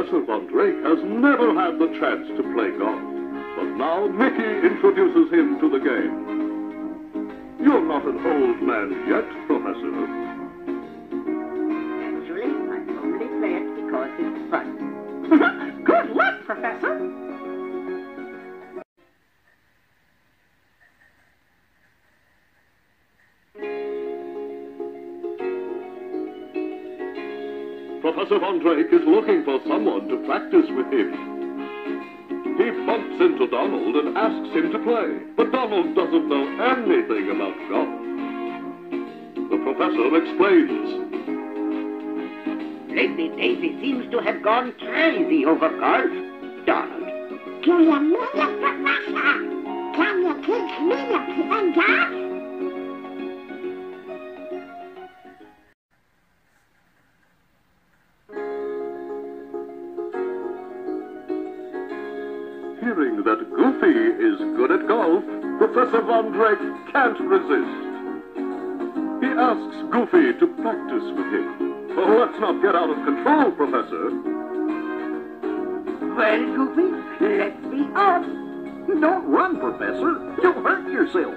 Professor Von Drake has never had the chance to play golf. But now Mickey introduces him to the game. You're not an old man yet, Professor. Professor Von Drake is looking for someone to practice with him. He bumps into Donald and asks him to play, but Donald doesn't know anything about golf. The professor explains. Lady Daisy seems to have gone crazy over golf. Donald. Do you mean it, Professor? Can you teach me to play golf? That Goofy is good at golf, Professor Von Drake can't resist. He asks Goofy to practice with him. Oh, let's not get out of control, Professor. Well, Goofy, let me off. Don't run, Professor. You'll hurt yourself.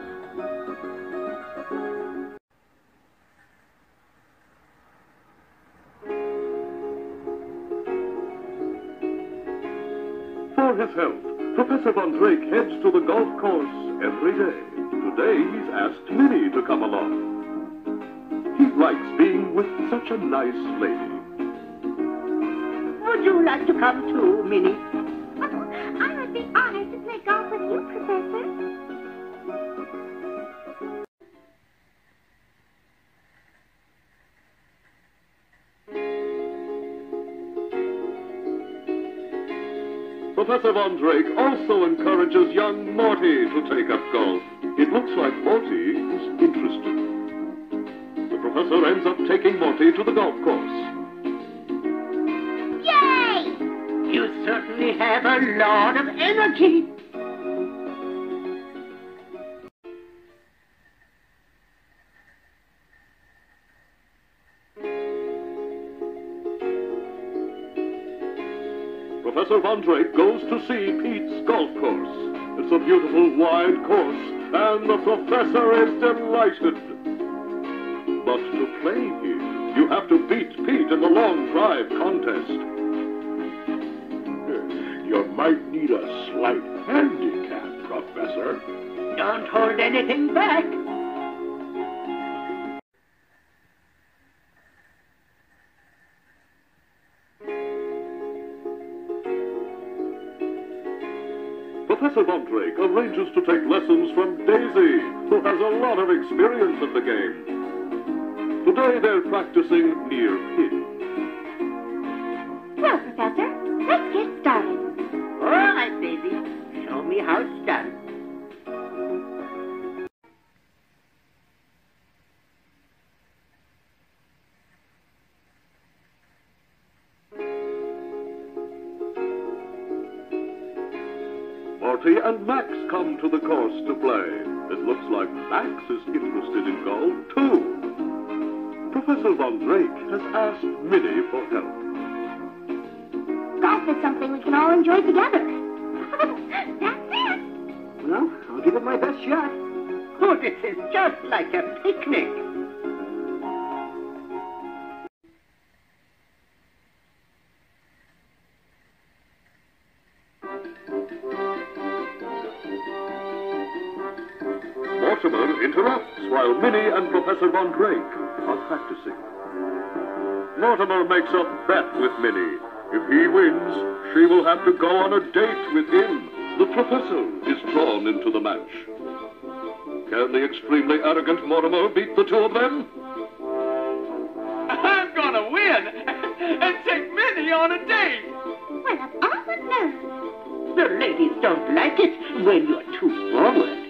For his health, Professor Von Drake heads to the golf course every day. Today, he's asked Minnie to come along. He likes being with such a nice lady. Would you like to come too, Minnie? Oh, I would be honored to play golf with you, Professor. Professor Von Drake also encourages young Morty to take up golf. It looks like Morty is interested. The professor ends up taking Morty to the golf course. Yay! You certainly have a lot of energy. Professor Von Drake goes to see Pete's golf course. It's a beautiful wide course, and the professor is delighted. But to play here, you have to beat Pete in the long drive contest. You might need a slight handicap, Professor. Don't hold anything back. Professor Von Drake arranges to take lessons from Daisy, who has a lot of experience in the game. Today they're practicing near pin. Well, Professor, let's get started. All right, baby. Show me how it's done. Morty and Max come to the course to play. It looks like Max is interested in golf, too. Professor Von Drake has asked Minnie for help. Golf is something we can all enjoy together. That's it. Well, I'll give it my best shot. Oh, this is just like a picnic. Mortimer interrupts while Minnie and Professor Von Drake are practicing. Mortimer makes a bet with Minnie. If he wins, she will have to go on a date with him. The professor is drawn into the match. Can the extremely arrogant Mortimer beat the two of them? I'm gonna win and take Minnie on a date. Well, of all the nerve. The ladies don't like it when you're too forward.